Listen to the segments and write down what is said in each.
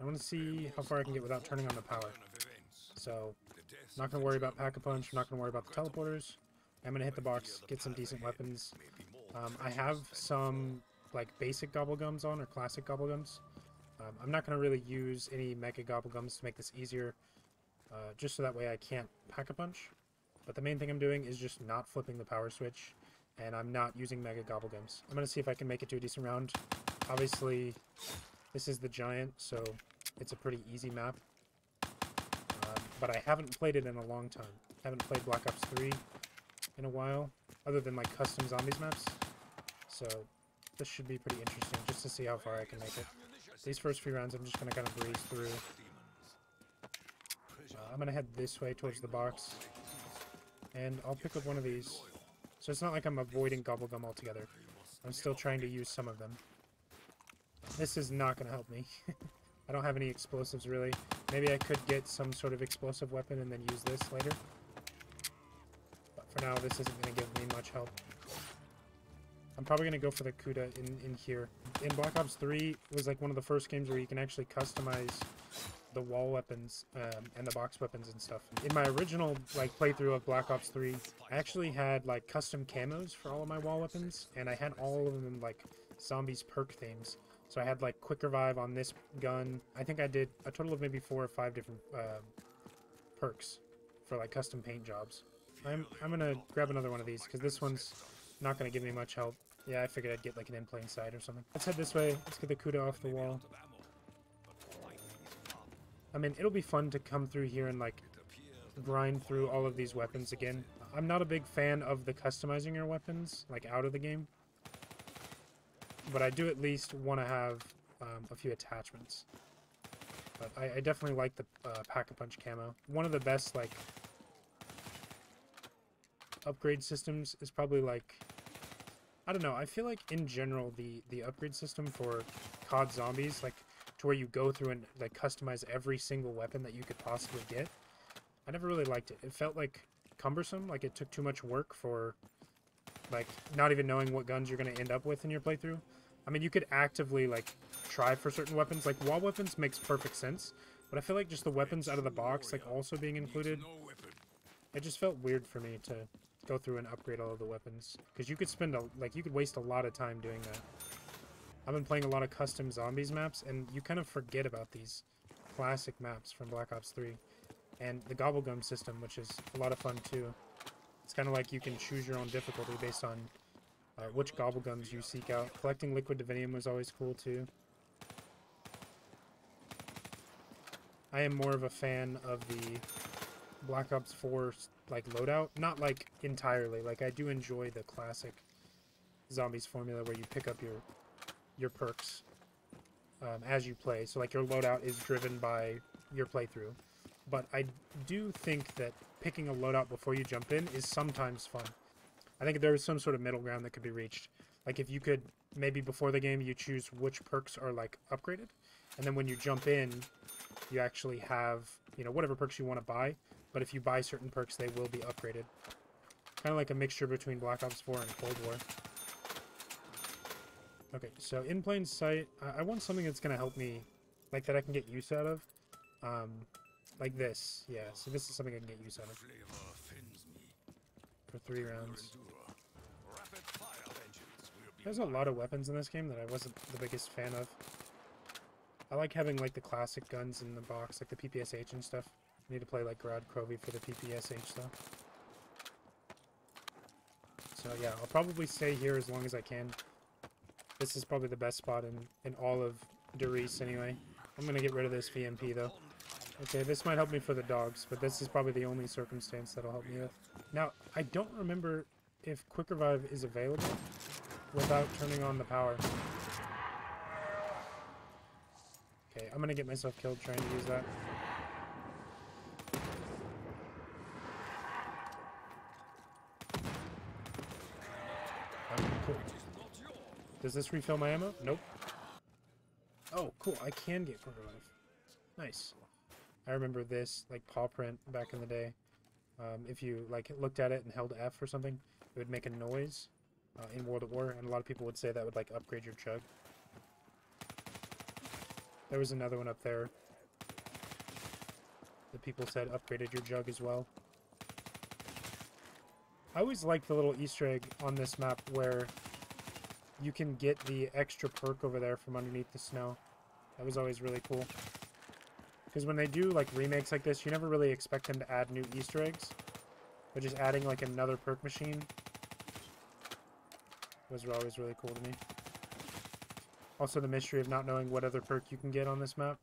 I want to see how far I can get without turning on the power. So, not going to worry about Pack-a-Punch, not going to worry about the teleporters. I'm going to hit the box, get some decent weapons. Um, I have some, like, basic Gobblegums on, or classic Gobblegums. Um, I'm not going to really use any Mega Gobblegums to make this easier, uh, just so that way I can't Pack-a-Punch. But the main thing I'm doing is just not flipping the power switch, and I'm not using Mega Gobblegums. I'm going to see if I can make it to a decent round. Obviously, this is the Giant, so it's a pretty easy map. Um, but I haven't played it in a long time. haven't played Black Ops 3 in a while, other than like custom zombies maps. So this should be pretty interesting, just to see how far I can make it. These first few rounds, I'm just going to kind of breeze through. Uh, I'm going to head this way towards the box, and I'll pick up one of these. So it's not like I'm avoiding Gobblegum altogether. I'm still trying to use some of them. This is not going to help me. I don't have any explosives, really. Maybe I could get some sort of explosive weapon and then use this later. But for now, this isn't going to give me much help. I'm probably going to go for the Kuda in, in here. In Black Ops 3 was like one of the first games where you can actually customize the wall weapons um, and the box weapons and stuff. In my original like playthrough of Black Ops 3, I actually had like custom camos for all of my wall weapons, and I had all of them like zombies perk themes. So I had like quick revive on this gun. I think I did a total of maybe four or five different uh, perks for like custom paint jobs. I'm I'm gonna grab another one of these because this one's not gonna give me much help. Yeah, I figured I'd get like an in plain sight or something. Let's head this way. Let's get the Kuda off the wall. I mean, it'll be fun to come through here and like grind through all of these weapons again. I'm not a big fan of the customizing your weapons like out of the game but I do at least want to have um, a few attachments. But I, I definitely like the uh, Pack-a-Punch camo. One of the best, like, upgrade systems is probably, like... I don't know, I feel like, in general, the, the upgrade system for COD Zombies, like, to where you go through and, like, customize every single weapon that you could possibly get, I never really liked it. It felt, like, cumbersome, like it took too much work for, like, not even knowing what guns you're going to end up with in your playthrough. I mean, you could actively, like, try for certain weapons. Like, wall weapons makes perfect sense. But I feel like just the weapons out of the box, like, also being included, it just felt weird for me to go through and upgrade all of the weapons. Because you could spend, a, like, you could waste a lot of time doing that. I've been playing a lot of custom zombies maps, and you kind of forget about these classic maps from Black Ops 3. And the Gobblegum system, which is a lot of fun, too. It's kind of like you can choose your own difficulty based on uh, which gobblegums you seek out. Collecting liquid divinium was always cool too. I am more of a fan of the Black Ops 4 like loadout. Not like entirely. Like I do enjoy the classic zombies formula where you pick up your your perks um, as you play. So like your loadout is driven by your playthrough. But I do think that picking a loadout before you jump in is sometimes fun. I think there is some sort of middle ground that could be reached. Like if you could maybe before the game you choose which perks are like upgraded, and then when you jump in, you actually have you know whatever perks you want to buy. But if you buy certain perks, they will be upgraded. Kind of like a mixture between Black Ops 4 and Cold War. Okay, so in plain sight, I want something that's to help me, like that I can get use out of. Um, like this, yeah. So this is something I can get use out of. For three rounds. There's a lot of weapons in this game that I wasn't the biggest fan of. I like having like the classic guns in the box, like the PPSH and stuff. I need to play like Gorod Krovi for the PPSH though. So yeah, I'll probably stay here as long as I can. This is probably the best spot in, in all of Der anyway. I'm gonna get rid of this VMP though. Okay, this might help me for the dogs, but this is probably the only circumstance that'll help me with. Now, I don't remember if Quick Revive is available without turning on the power. Okay, I'm gonna get myself killed trying to use that. Okay, cool. Does this refill my ammo? Nope. Oh, cool. I can get Quick Revive. Nice. I remember this, like, paw print back in the day. Um, if you, like, looked at it and held F or something, it would make a noise uh, in World at War, and a lot of people would say that would like upgrade your jug. There was another one up there. The people said upgraded your jug as well. I always like the little Easter egg on this map where you can get the extra perk over there from underneath the snow. That was always really cool. Because when they do like remakes like this, you never really expect them to add new Easter eggs. But just adding like another perk machine was always really cool to me. Also the mystery of not knowing what other perk you can get on this map.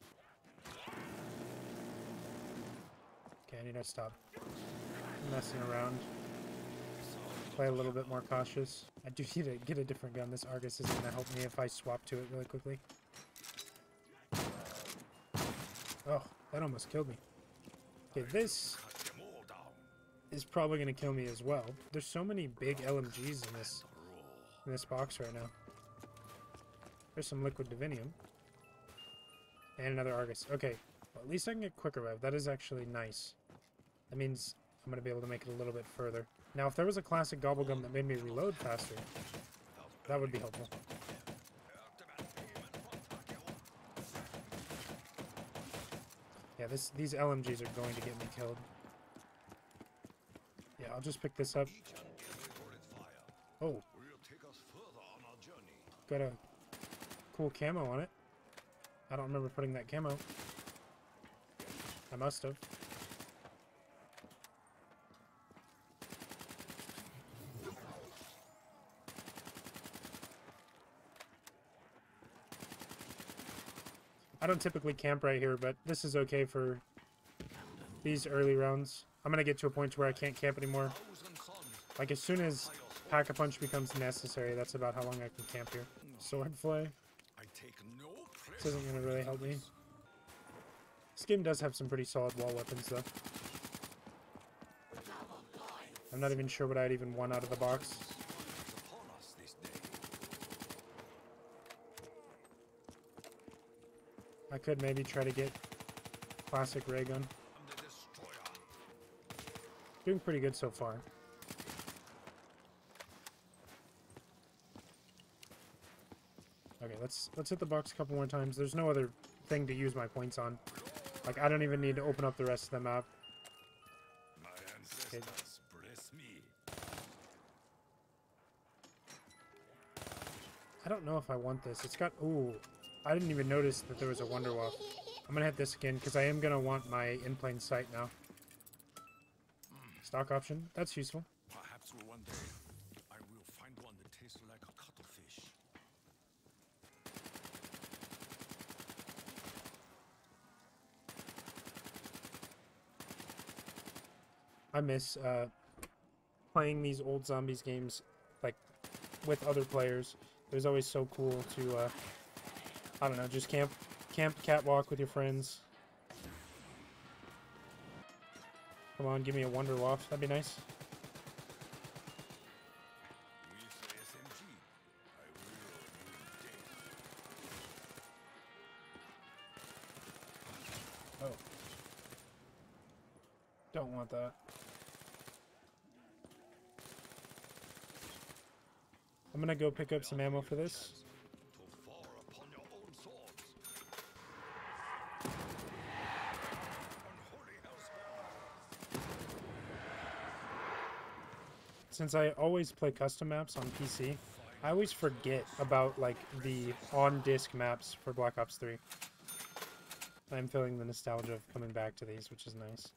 Okay, I need to stop messing around. Play a little bit more cautious. I do need to get a different gun. This Argus isn't going to help me if I swap to it really quickly. Oh, that almost killed me. Okay, this is probably going to kill me as well. There's so many big LMGs in this in this box right now. There's some liquid divinium. And another Argus. Okay, well, at least I can get quicker rev. That is actually nice. That means I'm going to be able to make it a little bit further. Now, if there was a classic Gobblegum that made me reload faster, that would be helpful. Yeah, this these LMGs are going to get me killed. Yeah, I'll just pick this up. Oh. Got a cool camo on it. I don't remember putting that camo. I must have. I don't typically camp right here, but this is okay for these early rounds. I'm going to get to a point where I can't camp anymore. Like, as soon as Pack-a-Punch becomes necessary, that's about how long I can camp here. Sword Flay. This isn't going to really help me. This game does have some pretty solid wall weapons, though. I'm not even sure what I'd even want out of the box. I could maybe try to get classic ray gun. Doing pretty good so far. Okay, let's let's hit the box a couple more times. There's no other thing to use my points on. Like I don't even need to open up the rest of the map. Okay. I don't know if I want this. It's got ooh, I didn't even notice that there was a Wonder Waff. I'm gonna hit this again because I am gonna want my in plain sight now. Stock option. That's useful. Perhaps one day I will find one that tastes like a cuttlefish. I miss uh, playing these old zombies games like with other players. It was always so cool to uh, I don't know, just camp camp catwalk with your friends. Come on, give me a Wonder Waff. That'd be nice. Oh. Don't want that. I'm gonna go pick up some ammo for this. Since I always play custom maps on PC, I always forget about like the on-disc maps for Black Ops 3. I'm feeling the nostalgia of coming back to these, which is nice.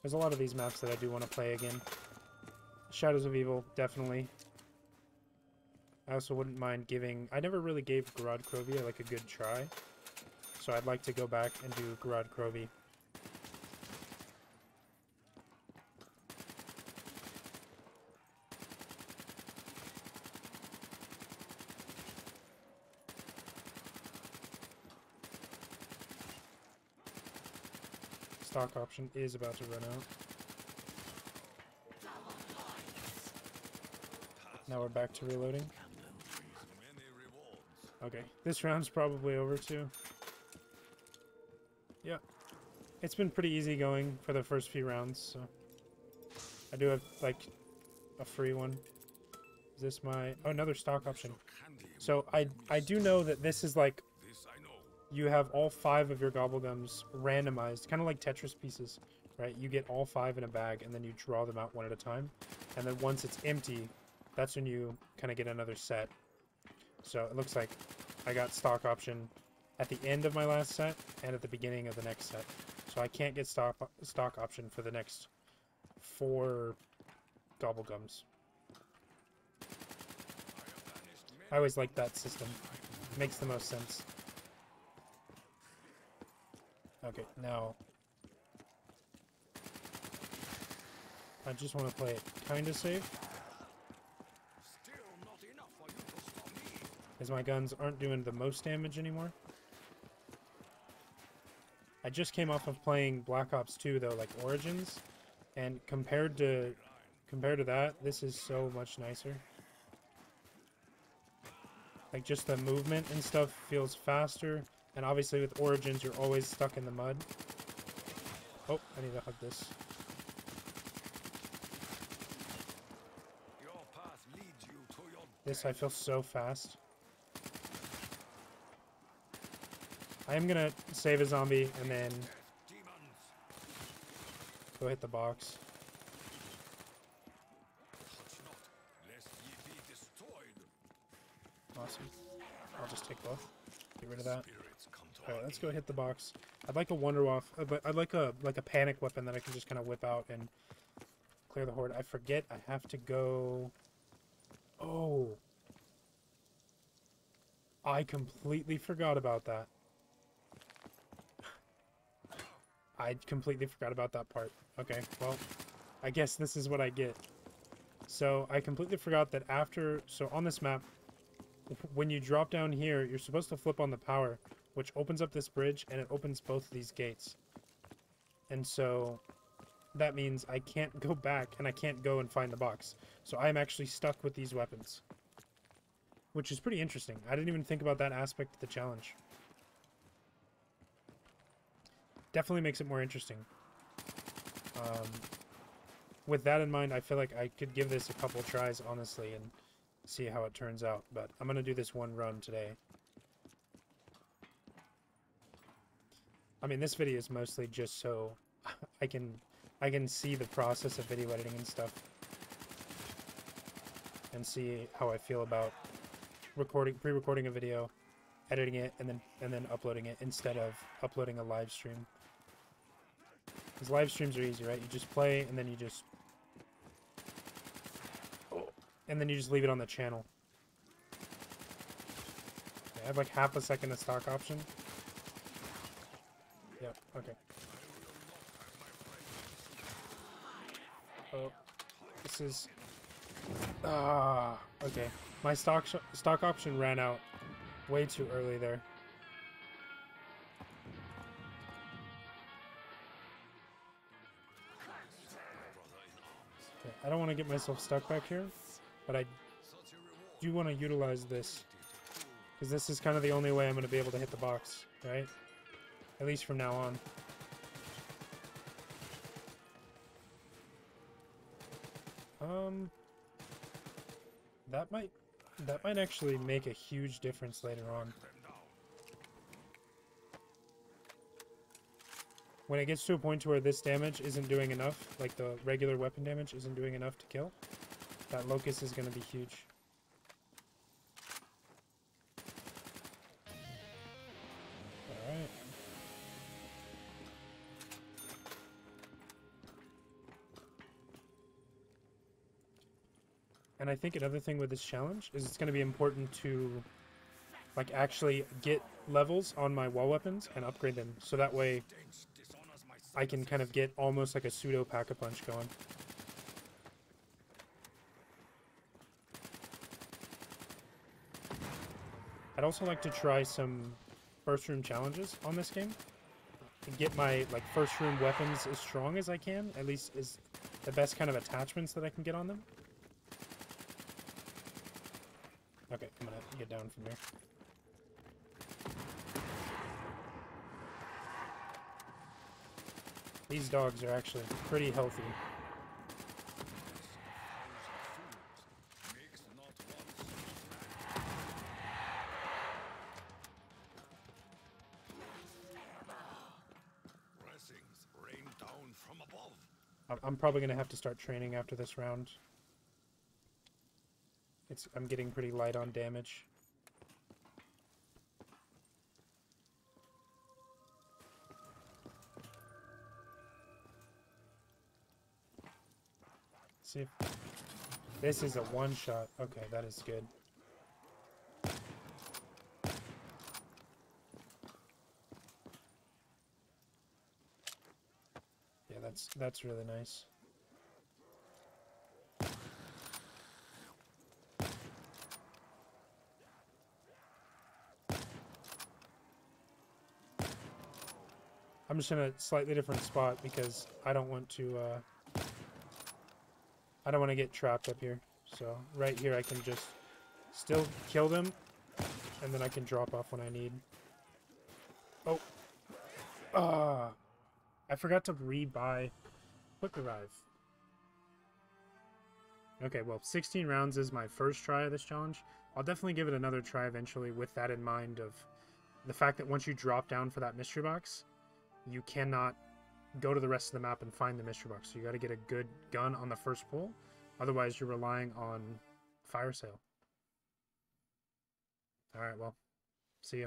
There's a lot of these maps that I do want to play again. Shadows of Evil, definitely. I also wouldn't mind giving... I never really gave Gorod Krovi like a good try. So I'd like to go back and do Gorod Krovi. Stock option is about to run out. Now we're back to reloading. Okay, this round's probably over too. Yeah. It's been pretty easy going for the first few rounds, so. I do have, like, a free one. Is this my... Oh, another stock option. So I, I do know that this is, like. You have all five of your gobblegums randomized, kind of like Tetris pieces, right? You get all five in a bag, and then you draw them out one at a time. And then once it's empty, that's when you kind of get another set. So it looks like I got stock option at the end of my last set and at the beginning of the next set. So I can't get stock stock option for the next four gobblegums. I always like that system. Makes the most sense. Okay, now I just want to play it kind of safe, Still not enough for you to stop me. as my guns aren't doing the most damage anymore. I just came off of playing Black Ops 2 though, like Origins, and compared to compared to that, this is so much nicer. Like just the movement and stuff feels faster, and obviously with Origins you're always stuck in the mud. Oh, I need to hug this. Your path leads you to your This I feel so fast. I am gonna save a zombie and then go hit the box. Not, lest ye be destroyed. Awesome. I'll just take both. Get rid of that. Let's go hit the box. I'd like a wonder uh, but I'd like a like a panic weapon that I can just kind of whip out and clear the horde. I forget I have to go. Oh. I completely forgot about that. I completely forgot about that part. Okay, well, I guess this is what I get. So I completely forgot that after. So on this map, when you drop down here, you're supposed to flip on the power, which opens up this bridge and it opens both of these gates. And so that means I can't go back and I can't go and find the box. So I am actually stuck with these weapons. Which is pretty interesting. I didn't even think about that aspect of the challenge. Definitely makes it more interesting. Um, with that in mind, I feel like I could give this a couple tries, honestly, and see how it turns out. But I'm going to do this one run today. I mean, this video is mostly just so I can I can see the process of video editing and stuff. And see how I feel about recording pre-recording a video, editing it, and then and then uploading it instead of uploading a live stream. Because live streams are easy, right? You just play and then you just and then you just leave it on the channel. I have like half a second of stock option. Yep, okay. Oh, this is... Ah, okay. My stock stock option ran out way too early there. Okay, I don't want to get myself stuck back here, but I do want to utilize this. Because this is kind of the only way I'm going to be able to hit the box, right? At least from now on. Um, that might that might actually make a huge difference later on. When it gets to a point to where this damage isn't doing enough, like the regular weapon damage isn't doing enough to kill, that locust is going to be huge. And I think another thing with this challenge is it's going to be important to like actually get levels on my wall weapons and upgrade them so that way I can kind of get almost like a pseudo pack-a-punch going. I'd also like to try some first room challenges on this game. And get my like first room weapons as strong as I can, at least is the best kind of attachments that I can get on them. Okay, I'm gonna get down from here. These dogs are actually pretty healthy. I'm probably going to have to start training after this round. It's I'm getting pretty light on damage. See if this is a one shot. Okay, that is good. Yeah, that's that's really nice. I'm just in a slightly different spot because I don't want to uh I don't want to get trapped up here. So right here I can just still kill them and then I can drop off when I need. Oh. Ah. I forgot to rebuy Quick Revive. Okay, well, 16 rounds is my first try of this challenge. I'll definitely give it another try eventually with that in mind of the fact that once you drop down for that mystery box, you cannot go to the rest of the map and find the mystery box. So you got to get a good gun on the first pull. Otherwise, you're relying on fire sale. All right, well, see ya.